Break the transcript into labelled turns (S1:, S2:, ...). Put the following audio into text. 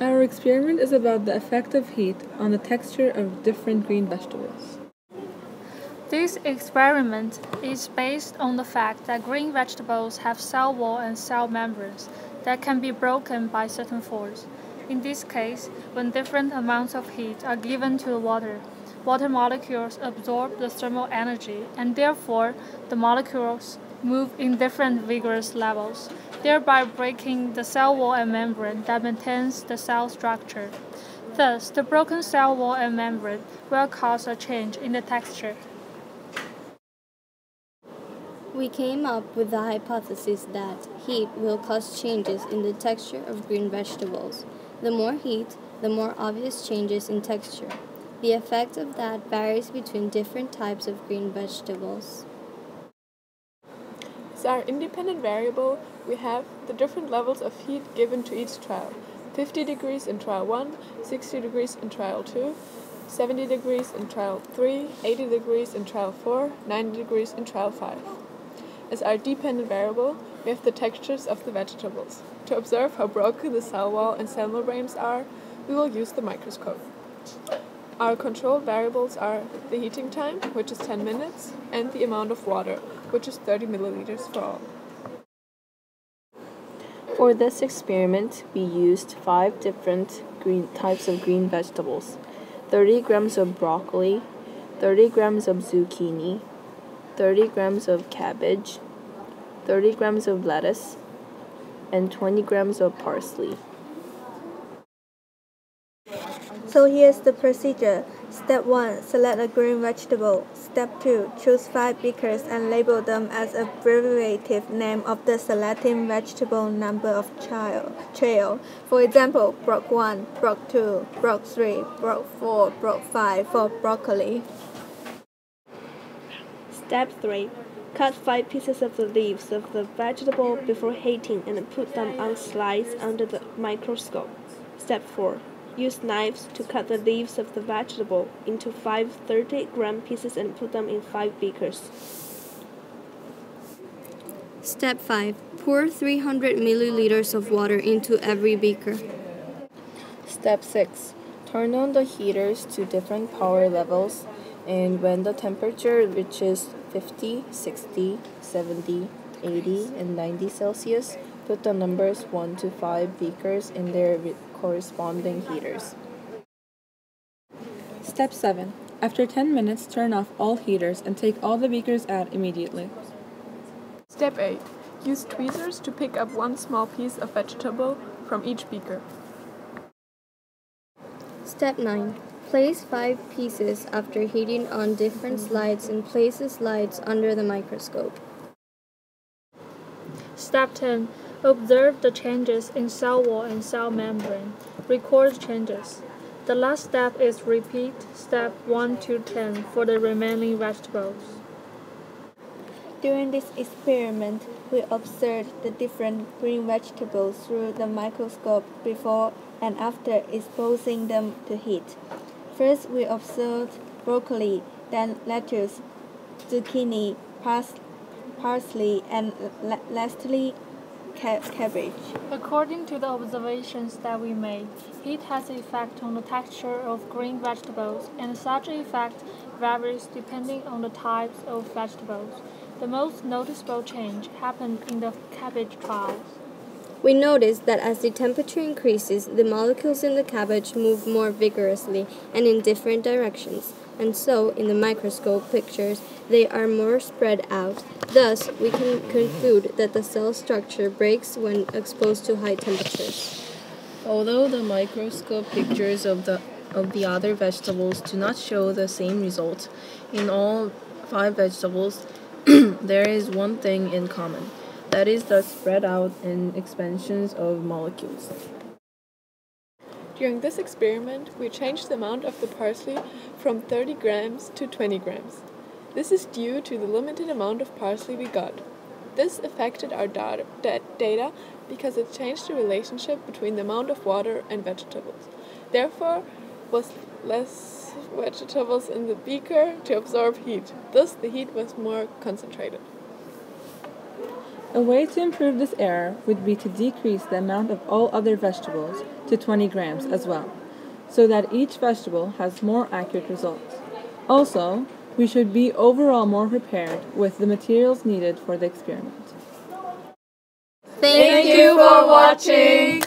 S1: Our experiment is about the effect of heat on the texture of different green vegetables.
S2: This experiment is based on the fact that green vegetables have cell wall and cell membranes that can be broken by certain force. In this case, when different amounts of heat are given to the water, water molecules absorb the thermal energy and therefore the molecules move in different vigorous levels, thereby breaking the cell wall and membrane that maintains the cell structure. Thus, the broken cell wall and membrane will cause a change in the texture.
S3: We came up with the hypothesis that heat will cause changes in the texture of green vegetables. The more heat, the more obvious changes in texture. The effect of that varies between different types of green vegetables.
S4: As our independent variable, we have the different levels of heat given to each trial. 50 degrees in trial 1, 60 degrees in trial 2, 70 degrees in trial 3, 80 degrees in trial 4, 90 degrees in trial 5. As our dependent variable, we have the textures of the vegetables. To observe how broken the cell wall and cell membranes are, we will use the microscope. Our control variables are the heating time, which is 10 minutes, and the amount of water, which is 30 milliliters for all.
S5: For this experiment, we used five different green types of green vegetables 30 grams of broccoli, 30 grams of zucchini, 30 grams of cabbage, 30 grams of lettuce, and 20 grams of parsley.
S6: So here's the procedure. Step 1. Select a green vegetable. Step 2. Choose 5 beakers and label them as a abbreviative name of the selecting vegetable number of child, trail. For example, Brock 1, Brock 2, Brock 3, Brock 4, Brock 5 for broccoli.
S7: Step 3. Cut 5 pieces of the leaves of the vegetable before heating and put them on slides under the microscope. Step 4. Use knives to cut the leaves of the vegetable into 5 30 gram pieces and put them in 5 beakers.
S3: Step 5. Pour 300 milliliters of water into every beaker.
S5: Step 6. Turn on the heaters to different power levels and when the temperature reaches 50, 60, 70, 80, and 90 Celsius, put the numbers 1 to 5 beakers in their corresponding heaters.
S1: Step 7. After 10 minutes, turn off all heaters and take all the beakers out immediately.
S4: Step 8. Use tweezers to pick up one small piece of vegetable from each beaker.
S3: Step 9. Place 5 pieces after heating on different slides and place the slides under the microscope.
S2: Step 10. Observe the changes in cell wall and cell membrane. Record changes. The last step is repeat step 1 to 10 for the remaining vegetables.
S6: During this experiment, we observed the different green vegetables through the microscope before and after exposing them to heat. First, we observed broccoli, then lettuce, zucchini, pars parsley, and lastly, cabbage.
S2: According to the observations that we made, heat has an effect on the texture of green vegetables, and such effect varies depending on the types of vegetables. The most noticeable change happened in the cabbage trials.
S3: We noticed that as the temperature increases, the molecules in the cabbage move more vigorously and in different directions, and so in the microscope pictures they are more spread out. Thus, we can conclude that the cell structure breaks when exposed to high temperatures.
S5: Although the microscope pictures of the of the other vegetables do not show the same result, in all five vegetables there is one thing in common. That is the spread out and expansions of molecules.
S4: During this experiment, we changed the amount of the parsley from 30 grams to 20 grams. This is due to the limited amount of parsley we got. This affected our data, because it changed the relationship between the amount of water and vegetables. Therefore, was less vegetables in the beaker to absorb heat. Thus, the heat was more concentrated.
S1: A way to improve this error would be to decrease the amount of all other vegetables to 20 grams as well, so that each vegetable has more accurate results. Also, we should be overall more prepared with the materials needed for the experiment.
S3: Thank you for watching!